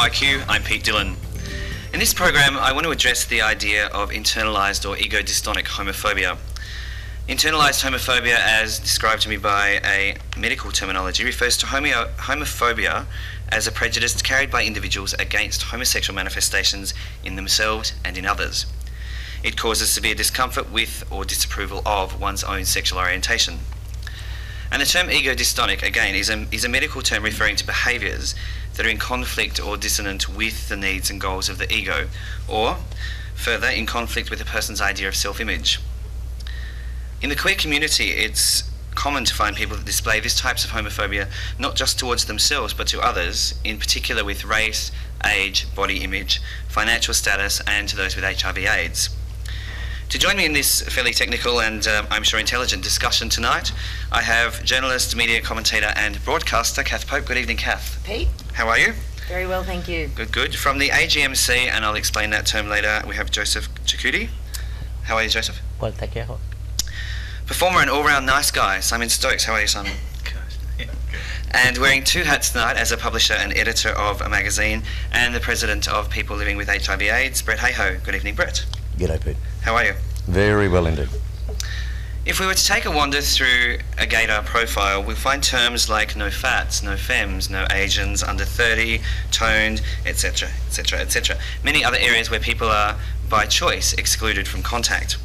IQ. I'm Pete Dillon. In this program, I want to address the idea of internalized or ego dystonic homophobia. Internalized homophobia, as described to me by a medical terminology, refers to homophobia as a prejudice carried by individuals against homosexual manifestations in themselves and in others. It causes severe discomfort with or disapproval of one's own sexual orientation. And the term ego dystonic, again, is a, is a medical term referring to behaviours that are in conflict or dissonant with the needs and goals of the ego, or further, in conflict with a person's idea of self image. In the queer community, it's common to find people that display these types of homophobia not just towards themselves but to others, in particular with race, age, body image, financial status, and to those with HIV/AIDS. To join me in this fairly technical and um, I'm sure intelligent discussion tonight, I have journalist, media commentator, and broadcaster Kath Pope. Good evening, Kath. Pete, How are you? very well, thank you. Good, good. From the AGMC, and I'll explain that term later, we have Joseph Chetcuti. How are you, Joseph? Well, thank you. Performer and all round nice guy, Simon Stokes. How are you, Simon? And wearing two hats tonight as a publisher and editor of a magazine and the president of People Living with HIV/AIDS, Brett Hayho. Good evening, Brett. G'day, Pete. How are you? Very well indeed. If we were to take a wander through a gaydar profile, we'll find terms like no fats, no femmes, no Asians, under 30, toned, etc., etc., etc. Many other areas where people are, by choice, excluded from contact.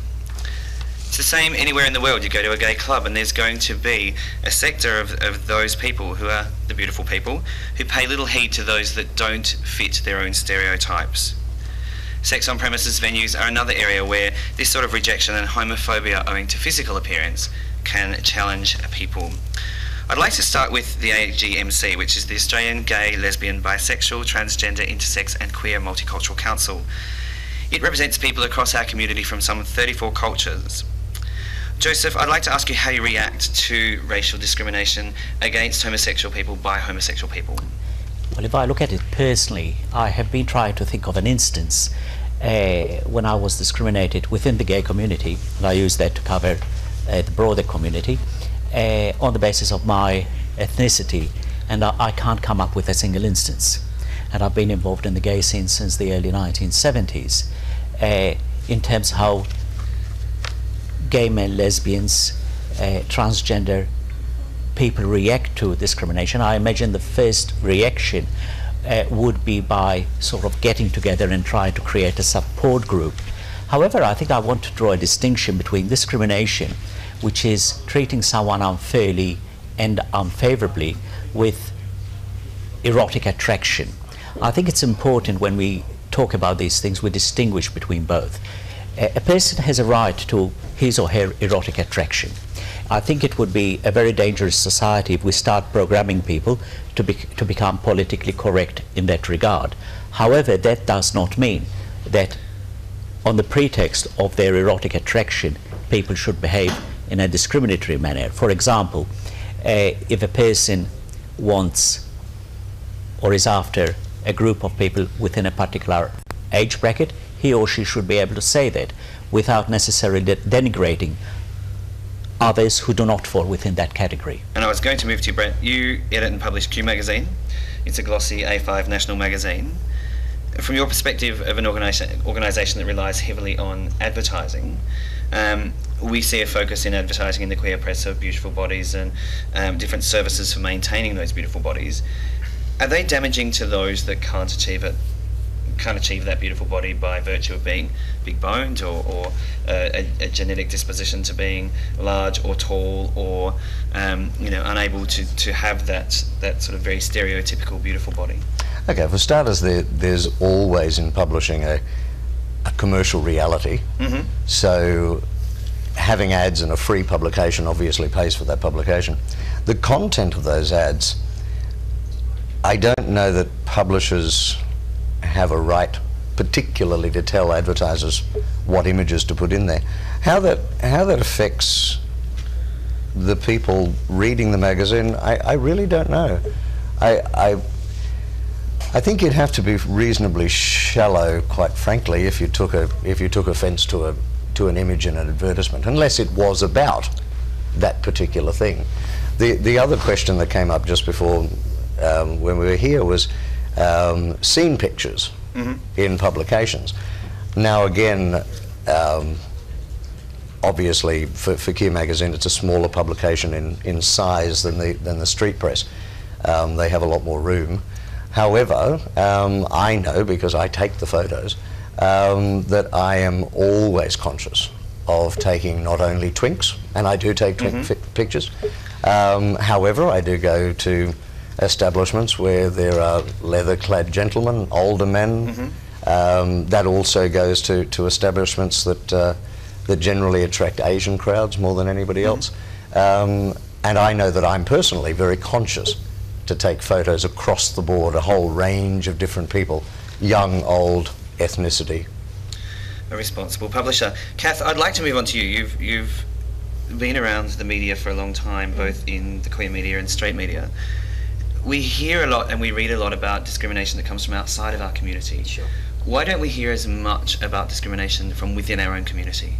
It's the same anywhere in the world. You go to a gay club, and there's going to be a sector of, of those people who are the beautiful people who pay little heed to those that don't fit their own stereotypes. Sex on premises venues are another area where this sort of rejection and homophobia owing to physical appearance can challenge people. I'd like to start with the AGMC, which is the Australian Gay, Lesbian, Bisexual, Transgender, Intersex and Queer Multicultural Council. It represents people across our community from some 34 cultures. Joseph, I'd like to ask you how you react to racial discrimination against homosexual people by homosexual people. Well, if I look at it personally, I have been trying to think of an instance uh, when I was discriminated within the gay community, and I use that to cover uh, the broader community, uh, on the basis of my ethnicity, and I, I can't come up with a single instance. And I've been involved in the gay scene since the early 1970s, uh, in terms of how gay men, lesbians, uh, transgender people react to discrimination. I imagine the first reaction uh, would be by sort of getting together and trying to create a support group. However, I think I want to draw a distinction between discrimination, which is treating someone unfairly and unfavorably, with erotic attraction. I think it's important when we talk about these things, we distinguish between both. A, a person has a right to his or her erotic attraction. I think it would be a very dangerous society if we start programming people to, be, to become politically correct in that regard. However, that does not mean that on the pretext of their erotic attraction, people should behave in a discriminatory manner. For example, uh, if a person wants or is after a group of people within a particular age bracket, he or she should be able to say that without necessarily denigrating others who do not fall within that category. And I was going to move to you, Brett. You edit and publish Q Magazine. It's a glossy A5 national magazine. From your perspective of an organisation that relies heavily on advertising, um, we see a focus in advertising in the queer press of beautiful bodies and um, different services for maintaining those beautiful bodies. Are they damaging to those that can't achieve it? Can't achieve that beautiful body by virtue of being big boned or, or uh, a, a genetic disposition to being large or tall or um, you know unable to, to have that that sort of very stereotypical beautiful body. Okay, for starters, there, there's always in publishing a, a commercial reality. hmm So having ads in a free publication obviously pays for that publication. The content of those ads, I don't know that publishers have a right particularly to tell advertisers what images to put in there. How that, how that affects the people reading the magazine, I, I really don't know. I, I, I think you'd have to be reasonably shallow, quite frankly, if you took a if you took offence to a to an image in an advertisement, unless it was about that particular thing. The the other question that came up just before um, when we were here was um, seen pictures in publications. Now, again, um, obviously for, for Q Magazine, it's a smaller publication in, in size than the, than the street press. Um, they have a lot more room. However, um, I know because I take the photos um, that I am always conscious of taking not only twinks, and I do take twink fi- pictures. Um, however, I do go to establishments where there are leather-clad gentlemen, older men. Um, that also goes to, to establishments that uh, that generally attract Asian crowds more than anybody else. Um, and I know that I'm personally very conscious to take photos across the board, a whole range of different people, young, old, ethnicity. a responsible publisher. Kath, I'd like to move on to you. You've you've been around the media for a long time, both in the queer media and straight media. We hear a lot and we read a lot about discrimination that comes from outside of our community. Sure. Why don't we hear as much about discrimination from within our own community?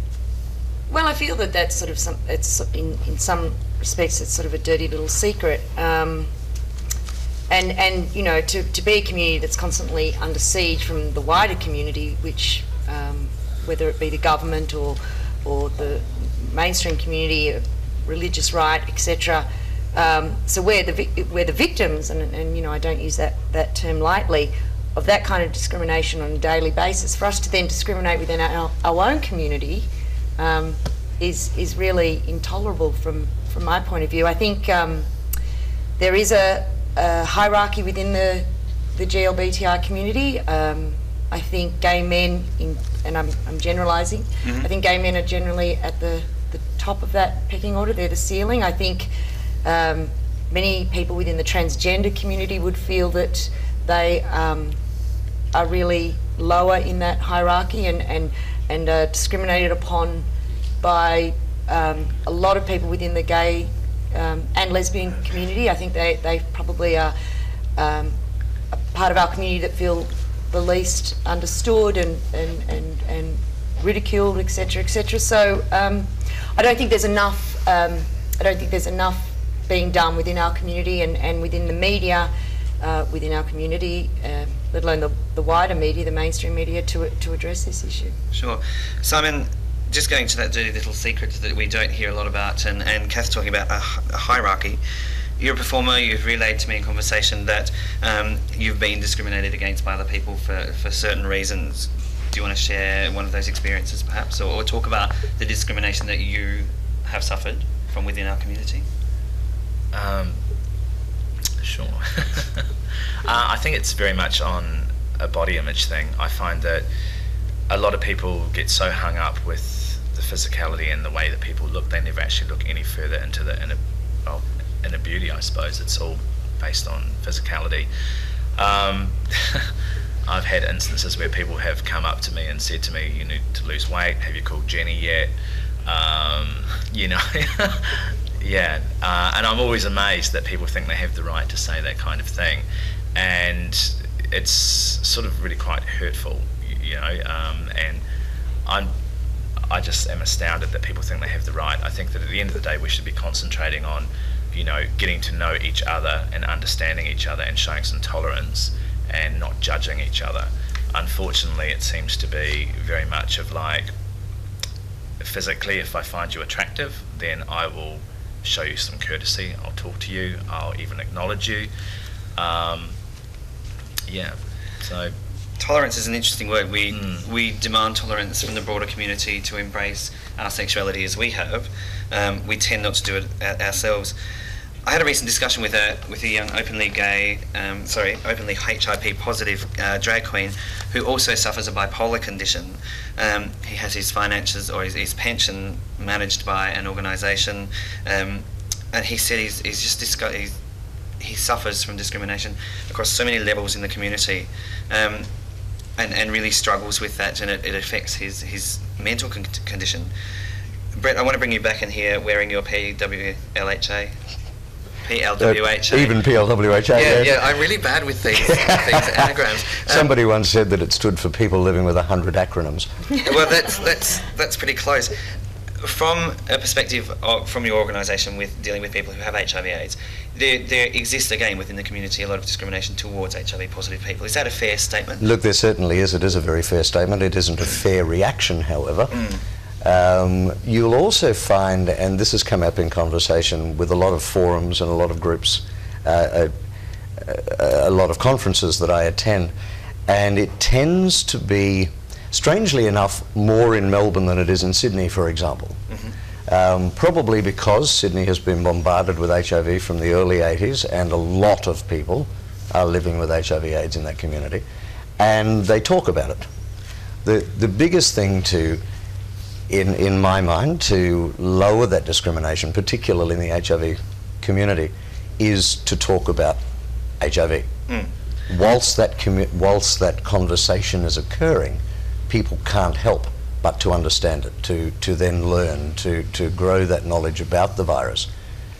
Well, I feel that that's sort of some. It's in in some respects, it's sort of a dirty little secret. Um, and and you know, to, to be a community that's constantly under siege from the wider community, which um, whether it be the government or or the mainstream community, uh, religious right, etc. Um, so we're the we're the victims, and, and you know, I don't use that that term lightly. Of that kind of discrimination on a daily basis, for us to then discriminate within our, our own community, um, is is really intolerable from from my point of view. I think um, there is a, a hierarchy within the the GLBTI community. Um, I think gay men, in, and I'm, I'm generalising, I think gay men are generally at the, the top of that pecking order. They're the ceiling. I think um, many people within the transgender community would feel that they um, are really lower in that hierarchy and, and, and are discriminated upon by um, a lot of people within the gay um, and lesbian community. I think they, they probably are um, a part of our community that feel the least understood and, and, and, and ridiculed, etc., etc. So um, I don't think there's enough. I don't think there's enough being done within our community and, and within the media, uh, within our community, uh, let alone the, the wider media, the mainstream media, to to address this issue. Sure. Simon, just going to that dirty little secret that we don't hear a lot about, and, and Kath talking about a, a hierarchy. You're a performer, you've relayed to me in conversation that um, you've been discriminated against by other people for, for certain reasons. Do you want to share one of those experiences perhaps, or, or talk about the discrimination that you have suffered from within our community? Um, sure. uh, I think it's very much on a body image thing. I find that a lot of people get so hung up with the physicality and the way that people look, they never actually look any further into the inner, well, inner beauty, I suppose. It's all based on physicality. Um, I've had instances where people have come up to me and said to me, "You need to lose weight. Have you called Jenny yet?" Um, you know, yeah. Uh, and I'm always amazed that people think they have the right to say that kind of thing, and it's sort of really quite hurtful, you, know. Um, and I'm, I just am astounded that people think they have the right. I think that at the end of the day, we should be concentrating on, you know, getting to know each other and understanding each other and showing some tolerance and not judging each other. Unfortunately, it seems to be very much of like physically, if I find you attractive, then I will show you some courtesy. I'll talk to you. I'll even acknowledge you. Um, yeah. So Tolerance is an interesting word. We Mm. we demand tolerance from the broader community to embrace our sexuality as we have. Um, we tend not to do it ourselves. I had a recent discussion with a with a young openly gay, um, sorry, openly HIV positive uh, drag queen who also suffers a bipolar condition. Um, he has his finances or his, his pension managed by an organisation, um, and he said he's, he's just disgu- he's, he suffers from discrimination across so many levels in the community. Um, and, and really struggles with that, and it, it affects his, his mental con- condition. Brett, I want to bring you back in here wearing your PWLHA. PLWHA. Uh, even PLWHA. Yeah, yeah. yeah, I'm really bad with these, these anagrams. Um, Somebody once said that it stood for people living with a hundred acronyms. well, that's that's that's pretty close. from a perspective of, from your organisation with dealing with people who have HIV/AIDS, there, there exists again within the community a lot of discrimination towards HIV-positive people. Is that a fair statement? Look, there certainly is. It is a very fair statement. It isn't a fair reaction, however. Um, you'll also find, and this has come up in conversation with a lot of forums and a lot of groups, uh, a, a lot of conferences that I attend, and it tends to be, strangely enough, more in Melbourne than it is in Sydney, for example. Um, probably because Sydney has been bombarded with HIV from the early 80s, and a lot of people are living with HIV/AIDS in that community, and they talk about it. The the biggest thing to, in in my mind, to lower that discrimination, particularly in the HIV community, is to talk about HIV. Mm. Whilst that commu- whilst that conversation is occurring, people can't help but to understand it, to, to then learn, to, to grow that knowledge about the virus,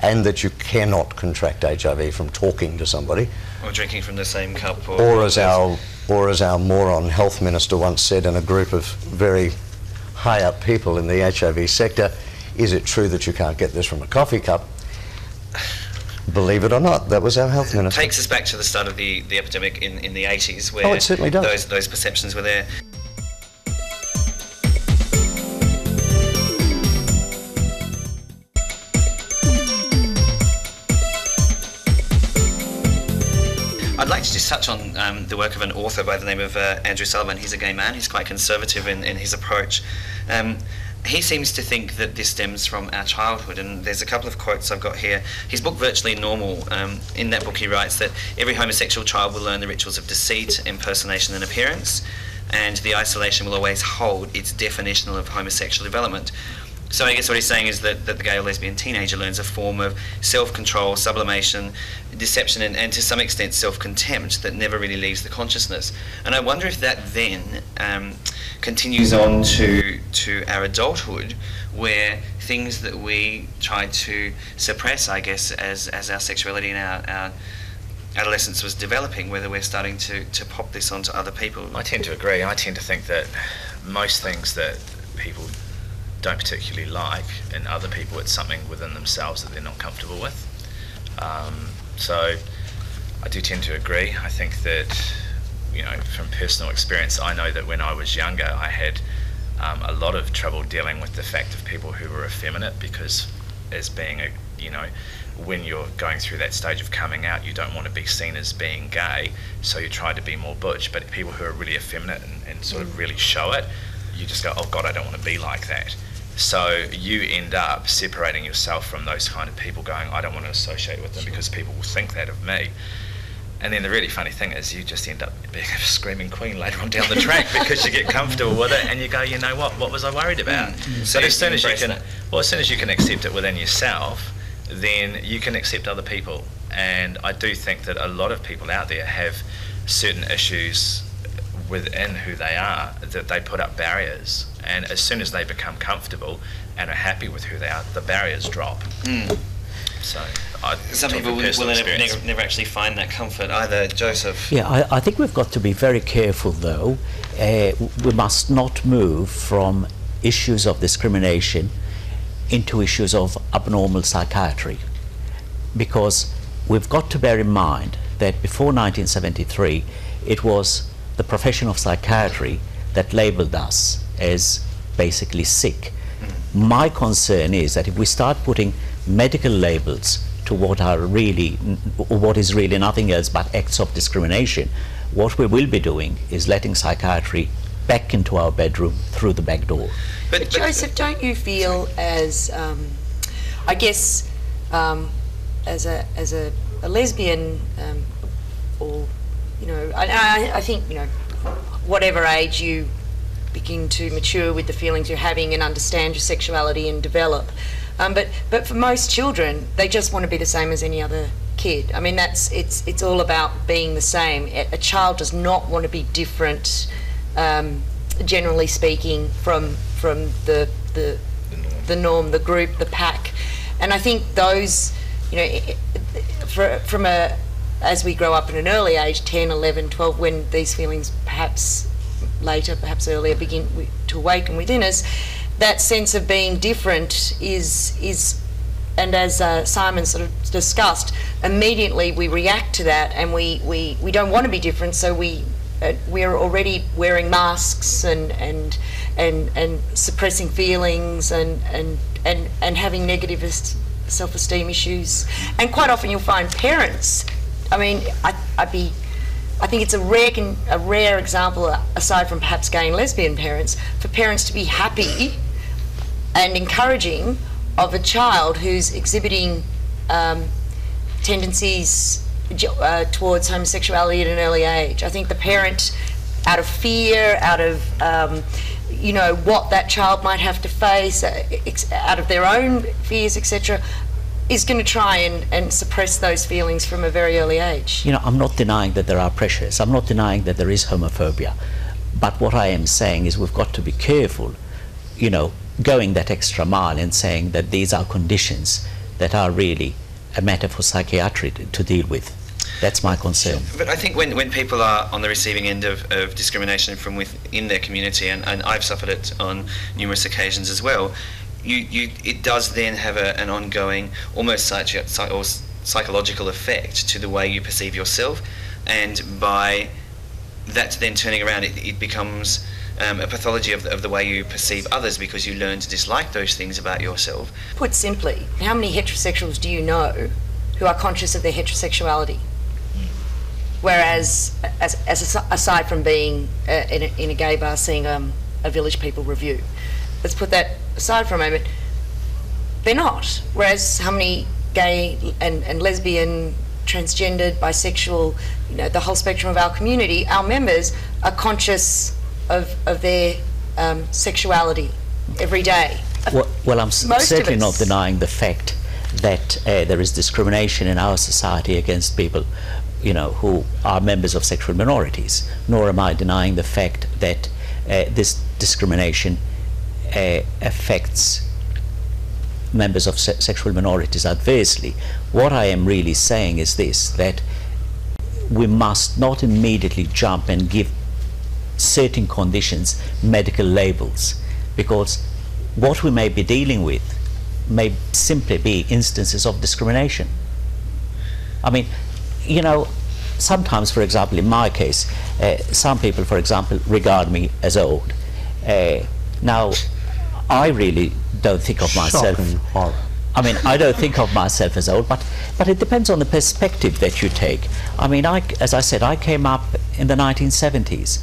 and that you cannot contract HIV from talking to somebody, Or drinking from the same cup? Or, or as our, or as our moron health minister once said in a group of very high up people in the HIV sector, is it true that you can't get this from a coffee cup? Believe it or not, that was our health minister. It takes us back to the start of the, the epidemic in, in the 80s where Oh, it certainly does. Those, those perceptions were there. I'd like to just touch on um, the work of an author by the name of uh, Andrew Sullivan. He's a gay man. He's quite conservative in, in his approach. Um, he seems to think that this stems from our childhood, and there's a couple of quotes I've got here. His book, Virtually Normal, um, in that book he writes that every homosexual child will learn the rituals of deceit, impersonation, and appearance, and the isolation will always hold its definition of homosexual development. So I guess what he's saying is that, that the gay or lesbian teenager learns a form of self-control, sublimation, deception, and, and to some extent self-contempt that never really leaves the consciousness. And I wonder if that then um, continues on to to our adulthood, where things that we tried to suppress, I guess, as, as our sexuality and our, our adolescence was developing, whether we're starting to, to pop this onto other people. I tend to agree. I tend to think that most things that people don't particularly like in other people, it's something within themselves that they're not comfortable with. Um, so I do tend to agree. I think that, you know, from personal experience, I know that when I was younger, I had um, a lot of trouble dealing with the fact of people who were effeminate because, as being a, you know, when you're going through that stage of coming out, you don't want to be seen as being gay, so you try to be more butch. But people who are really effeminate and, and sort of really show it, you just go, oh God, I don't want to be like that. So you end up separating yourself from those kind of people, going, I don't want to associate with them because people will think that of me. And then the really funny thing is, you just end up being a screaming queen later on down the track because you get comfortable with it, and you go, you know what? What was I worried mm. about? Mm. So But as soon as you can, that. well, as soon as you can accept it within yourself, then you can accept other people. And I do think that a lot of people out there have certain issues within who they are that they put up barriers. And as soon as they become comfortable and are happy with who they are, the barriers drop. So I Some people will, will never, never, never actually find that comfort either. Joseph. Yeah, I, I think we've got to be very careful though. Uh, we must not move from issues of discrimination into issues of abnormal psychiatry. Because we've got to bear in mind that before 1973, it was the profession of psychiatry that labeled us as basically sick. My concern is that if we start putting medical labels to what are really, what is really nothing else but acts of discrimination, what we will be doing is letting psychiatry back into our bedroom through the back door. But, But Joseph, don't you feel as, um, I guess, um, as a as a, a lesbian, um, or you know, I, I, I think you know, whatever age you begin to mature with the feelings you're having and understand your sexuality and develop. Um, but but for most children, they just want to be the same as any other kid. I mean, that's it's it's all about being the same. A, child does not want to be different. Um, generally speaking, from from the the the norm, the group, the pack, and I think those, you know, for, from a as we grow up at an early age, 10, 11, 12, when these feelings perhaps later, perhaps earlier, begin to awaken within us, that sense of being different is is and as uh, Simon sort of discussed, immediately we react to that and we, we, we don't want to be different, so we uh, we're already wearing masks and and and, and suppressing feelings and, and and and having negative self-esteem issues. And quite often you'll find parents. I mean, I, I'd be I think it's a rare, a rare example, aside from perhaps gay and lesbian parents, for parents to be happy and encouraging of a child who's exhibiting um, tendencies uh, towards homosexuality at an early age. I think the parent, out of fear, out of um, you know what that child might have to face, uh, out of their own fears, etc., is going to try and, and suppress those feelings from a very early age. You know, I'm not denying that there are pressures. I'm not denying that there is homophobia. But what I am saying is we've got to be careful, you know, going that extra mile and saying that these are conditions that are really a matter for psychiatry to, to deal with. That's my concern. But I think when, when people are on the receiving end of, of discrimination from within their community, and, and I've suffered it on numerous occasions as well, you, you, it does then have a, an ongoing, almost psychological effect to the way you perceive yourself, and by that then turning around, it, it becomes um, a pathology of the, of the way you perceive others because you learn to dislike those things about yourself. Put simply, how many heterosexuals do you know who are conscious of their heterosexuality? Whereas, as, as aside from being uh, in, a, in, a, gay bar seeing um, a Village People review, let's put that aside for a moment. They're not. Whereas, how many gay and, and lesbian, transgendered, bisexual, you know, the whole spectrum of our community, our members are conscious of, of their um, sexuality every day. Well, well I'm certainly not denying the fact that uh, there is discrimination in our society against people you know, who are members of sexual minorities, nor am I denying the fact that uh, this discrimination affects members of se sexual minorities adversely. What I am really saying is this, that we must not immediately jump and give certain conditions medical labels because what we may be dealing with may simply be instances of discrimination. I mean, you know, sometimes, for example, in my case, uh, some people, for example, regard me as old. Uh, now, I really don't think of myself. I mean, I don't think of myself as old, but but it depends on the perspective that you take. I mean, I, as I said, I came up in the 1970s.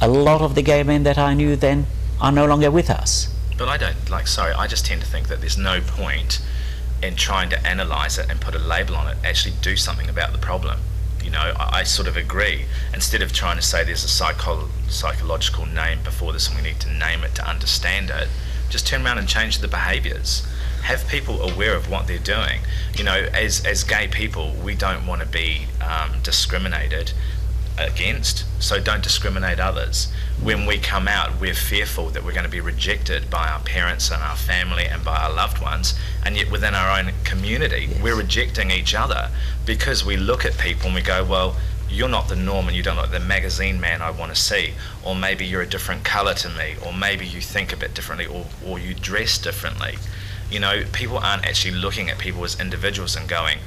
A lot of the gay men that I knew then are no longer with us. But I don't like. Sorry, I just tend to think that there's no point in trying to analyze it and put a label on it. Actually, do something about the problem. You know, I, I sort of agree. Instead of trying to say there's a psycho- psychological name before this and we need to name it to understand it, just turn around and change the behaviours. Have people aware of what they're doing. You know, as as gay people, we don't want to be um, discriminated against, so don't discriminate others. When we come out, we're fearful that we're going to be rejected by our parents and our family and by our loved ones, and yet within our own community, yes. we're rejecting each other because we look at people and we go, well, you're not the norm and you don't like the magazine man I want to see, or maybe you're a different colour to me, or maybe you think a bit differently, or, or you dress differently. You know, people aren't actually looking at people as individuals and going,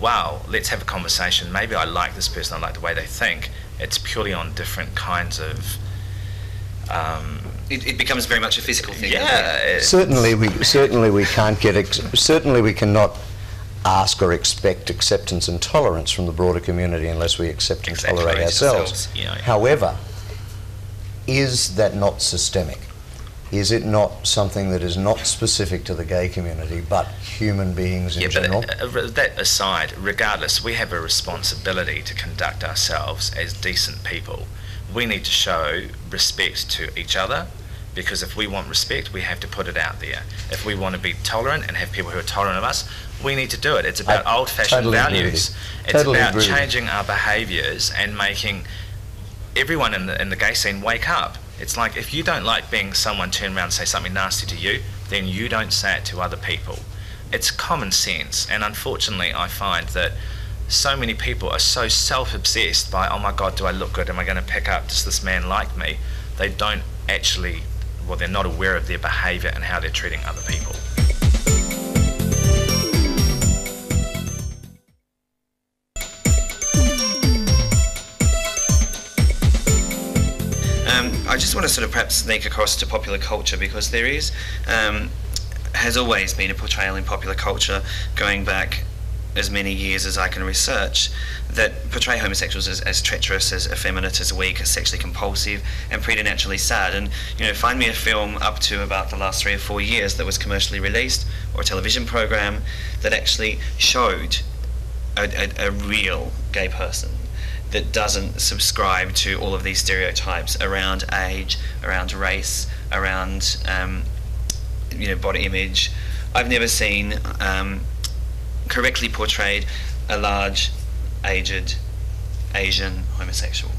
wow, let's have a conversation. Maybe I like this person, I like the way they think. It's purely on different kinds of. Um, it, it, becomes very much a physical thing. Yeah, certainly we certainly we can't get it certainly we cannot ask or expect acceptance and tolerance from the broader community unless we accept and exactly tolerate ourselves. Yeah, yeah. However, is that not systemic? is it not something that is not specific to the gay community but human beings in yeah, general? But, uh, that aside, regardless, we have a responsibility to conduct ourselves as decent people. We need to show respect to each other because if we want respect, we have to put it out there. If we want to be tolerant and have people who are tolerant of us, we need to do it. It's about old fashioned totally values. It's totally about changing our behaviours and making everyone in the, in the gay scene wake up it's like if you don't like being someone turn around and say something nasty to you, then you don't say it to other people. It's common sense, and unfortunately, I find that so many people are so self-obsessed by, oh my God, do I look good? Am I going to pick up? Does this man like me? They don't actually well, they're not aware of their behaviour and how they're treating other people. Just want to sort of perhaps sneak across to popular culture because there is, um, has always been a portrayal in popular culture going back as many years as I can research that portray homosexuals as, as treacherous, as effeminate, as weak, as sexually compulsive, and preternaturally sad. And you know, find me a film up to about the last three or four years that was commercially released or a television program that actually showed a, a, a real gay person that doesn't subscribe to all of these stereotypes around age, around race, around um, you know body image. I've never seen um, correctly portrayed a large, aged Asian homosexual.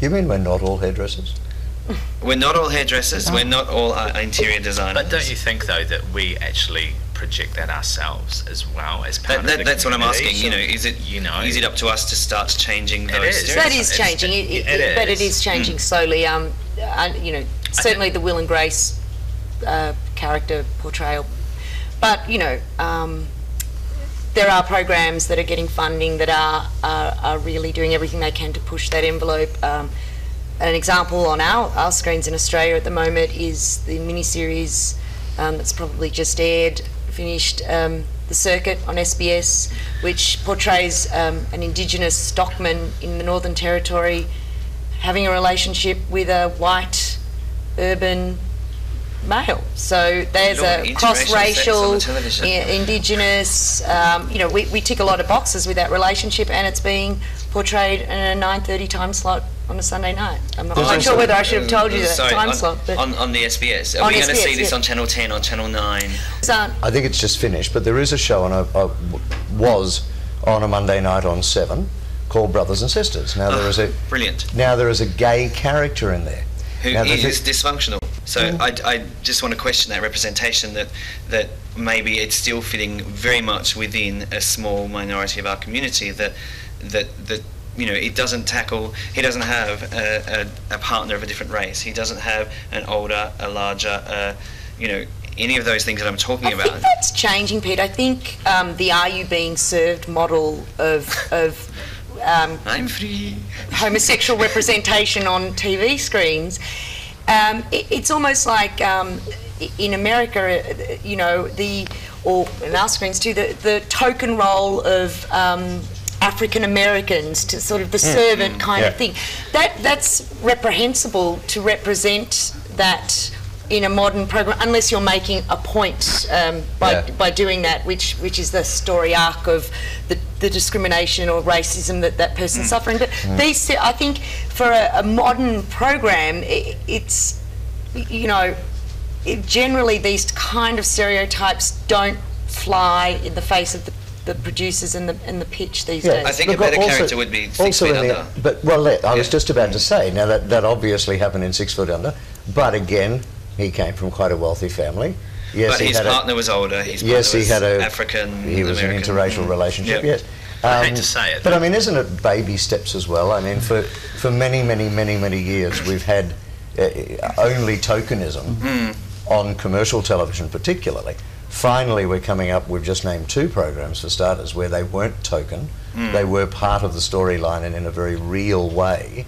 You mean we're not all hairdressers? We're not all hairdressers. We're not all uh, interior designers. But don't you think, though, that we actually project that ourselves as well as part That, of that, the that's what I'm community? asking. You know, is it You know, is it up to us to start changing It those? is. That stereotypes? is changing, it, it, It but it is. is changing slowly. Um, you know, certainly the Will and Grace uh, character portrayal, but you know, um, there are programs that are getting funding that are, are are really doing everything they can to push that envelope. Um, an example on our, our screens in Australia at the moment is the miniseries um, that's probably just aired, finished, um, The Circuit on SBS, which portrays um, an Indigenous stockman in the Northern Territory having a relationship with a white urban male. So there's a cross-racial, sex on the television. i- Indigenous, um, you know, we, we tick a lot of boxes with that relationship and it's being portrayed in a 9.30 time slot on a Sunday night. I'm not There's quite sure whether I should have told you that Sorry, time on, slot, but on, on the SBS. Are On we going to see this yeah. on Channel 10 or Channel 9? I think it's just finished, but there is a show on a, a was on a Monday night on Seven called Brothers and Sisters. Now there ah, is a Brilliant. now there is a gay character in there. Who now, is dysfunctional. So mm. I, I just want to question that representation that that maybe it's still fitting very much within a small minority of our community that that that you know he doesn't tackle he doesn't have a, a, a partner of a different race. He doesn't have an older a larger uh, you know any of those things that I'm talking I about. think that's changing, Pete. I think um, the Are You Being Served model of, of um, I'm free. homosexual representation on TV screens, um, it, it's almost like um, in America, uh, you know, the or in our screens too, the, the token role of um, African Americans to sort of the mm. servant mm. kind Yeah. of thing. That that's reprehensible to represent that in a modern program, unless you're making a point um, by, Yeah. by doing that, which which is the story arc of the, the discrimination or racism that that person's mm. suffering. But these, I think, for a, a modern program, i it's you know, it, generally these kind of stereotypes don't fly in the face of the, the producers in the and the pitch these Yeah. days. I think a better also- character would be Six also Feet in the- Under. But well, let- I was just about to say now that that obviously happened in Six Foot Under, but again, he came from quite a wealthy family. Yes, but he his had a- partner was older his yes, partner he had was a African He was American. an interracial relationship. Yep. Yes. I hate Um, to say it, but I mean, isn't it baby steps as well? I mean, for for many, many, many, many years, we've had uh, only tokenism Hmm. on commercial television, particularly. Finally, we're coming up. We've just named two programs for starters where they weren't token; Hmm. they were part of the storyline and in a very real way.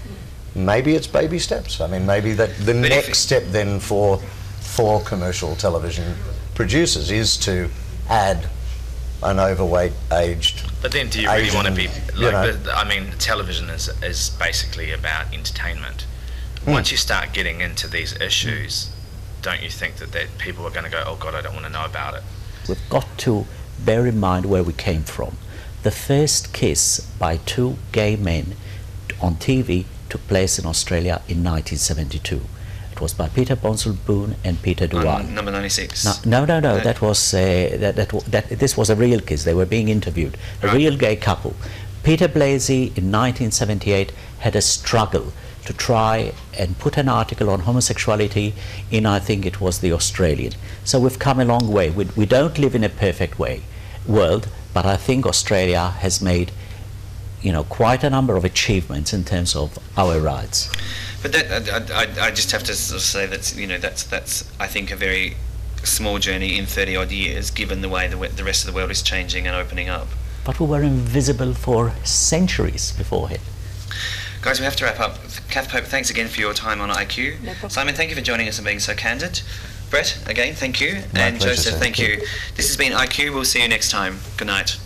Maybe it's baby steps. I mean, maybe that the But next step then for for commercial television producers is to add an overweight, aged. But then, do you really want to be Asian, you know. the- I mean, television is is basically about entertainment. Hmm. Once you start getting into these issues, don't you think that, that people are going to go, "Oh God, I don't want to know about it." We've got to bear in mind where we came from. The first kiss by two gay men on TV took place in Australia in 1972. It was by Peter Bonsall Boone and Peter on Dwan. number 96 No, no, no, no. No. That was uh, that, that, that. This was a real kiss. They were being interviewed. A Right. real gay couple. Peter Blasey in 1978 had a struggle to try and put an article on homosexuality in. I think it was the Australian. So we've come a long way. We, we don't live in a perfect way world, but I think Australia has made you know, quite a number of achievements in terms of our rights. But that I, I, I just have to sort of say that's you know that's that's I think a very small journey in 30 odd years, given the way the, the rest of the world is changing and opening up. But we were invisible for centuries beforehand. Guys, we have to wrap up. Kath Pope, thanks again for your time on IQ. No. Simon, thank you for joining us and being so candid. Brett, again, thank you. My and pleasure, Joseph, sir. thank you. This has been IQ. We'll see you next time. Good night.